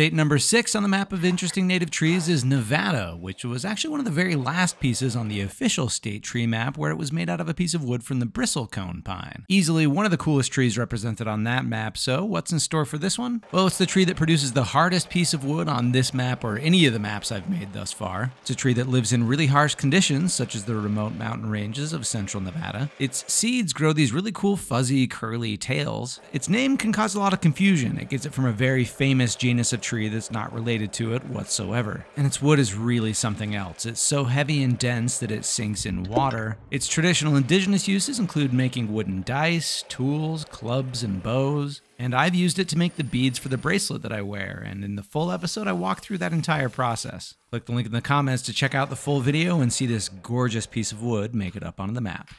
State number six on the map of interesting native trees is Nevada, which was actually one of the very last pieces on the official state tree map where it was made out of a piece of wood from the bristlecone pine. Easily one of the coolest trees represented on that map, so what's in store for this one? Well, it's the tree that produces the hardest piece of wood on this map or any of the maps I've made thus far. It's a tree that lives in really harsh conditions, such as the remote mountain ranges of central Nevada. Its seeds grow these really cool fuzzy curly tails. Its name can cause a lot of confusion. It gets it from a very famous genus of tree that's not related to it whatsoever. And its wood is really something else. It's so heavy and dense that it sinks in water. Its traditional indigenous uses include making wooden dice, tools, clubs, and bows. And I've used it to make the beads for the bracelet that I wear, and in the full episode, I walk through that entire process. Click the link in the comments to check out the full video and see this gorgeous piece of wood make it up on the map.